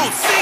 Oh, see?